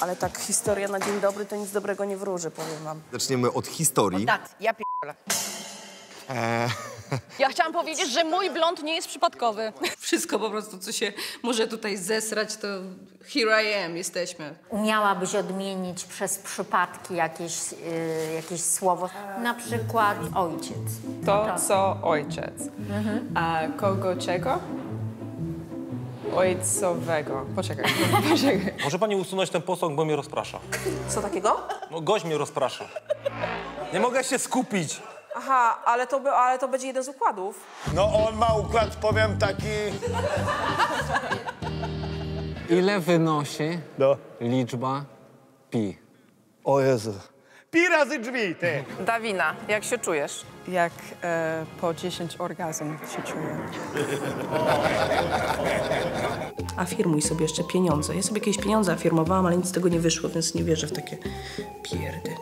Ale tak historia na dzień dobry to nic dobrego nie wróży, powiem wam. Zaczniemy od historii. Dat, ja pierdolę. Ja chciałam powiedzieć, że mój blond nie jest przypadkowy. Wszystko po prostu, co się może tutaj zesrać, to here I am, jesteśmy. Umiałabyś odmienić przez przypadki jakieś, y, jakieś słowo, na przykład ojciec. To, co ojciec. A kogo czego? Ojcowego. Poczekaj, poczekaj. Może pani usunąć ten posąg, bo mnie rozprasza. Co takiego? No gość mnie rozprasza. Nie mogę się skupić. Aha, ale to, by, ale to będzie jeden z układów. No on ma układ, powiem, taki... Ile wynosi No. liczba pi? O Jezu. Pi razy drzwi, ty. Dawina, jak się czujesz? Jak e, po 10 orgazm się czuję. Afirmuj sobie jeszcze pieniądze. Ja sobie jakieś pieniądze afirmowałam, ale nic z tego nie wyszło, więc nie wierzę w takie pierdy.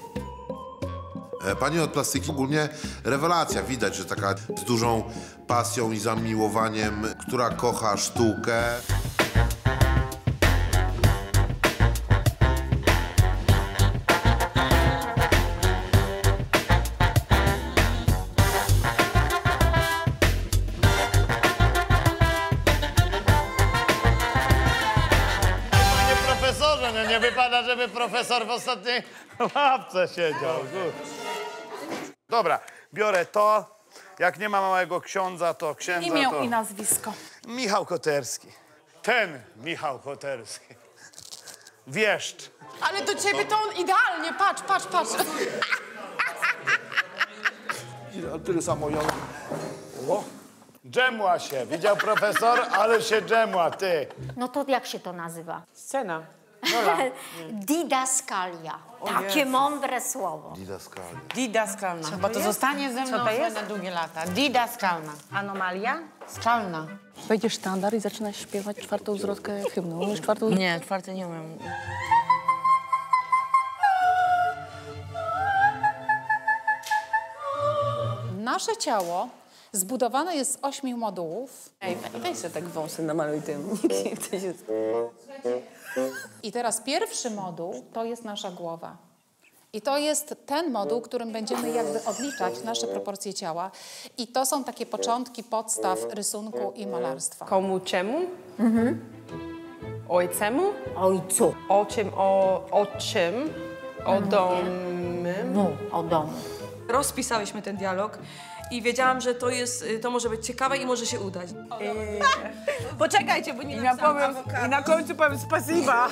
E, Pani od plastyki ogólnie rewelacja. Widać, że taka z dużą pasją i zamiłowaniem, która kocha sztukę. Profesorze, no nie wypada, żeby profesor w ostatniej ławce siedział. Dobra, biorę to. Jak nie ma małego ksiądza, to księdza Imię to... i nazwisko. Michał Koterski. Ten Michał Koterski. Wieszcz. Ale do ciebie to on idealnie, patrz, patrz, patrz. Tyle samo ją. Dżemła się. Widział profesor, ale się dżemła, ty. No to jak się to nazywa? Scena. Didaskalia. Takie mądre słowo. Didaskalna. Bo to zostanie ze mną na długie lata. Didaskalna. Anomalia? Skalna. Wejdziesz sztandar i zaczynasz śpiewać czwartą zwrotkę hymnu. Umiesz czwartą? Nie, czwarty nie umiem. Nasze ciało zbudowane jest z ośmiu modułów. Ej, weź sobie tak wąsy namaluj tym. Nikt nie chce się... I teraz pierwszy moduł to jest nasza głowa. I to jest ten moduł, którym będziemy jakby odliczać nasze proporcje ciała. I to są takie początki podstaw rysunku i malarstwa. Komu czemu? Ojcemu? Ojcu. O czym? O, o czym? O domu? No, o domu. Rozpisałyśmy ten dialog i wiedziałam, że to jest, y, to może być ciekawe i może się udać. Poczekajcie, bo nie I na, powiem, I na końcu powiem spasiba.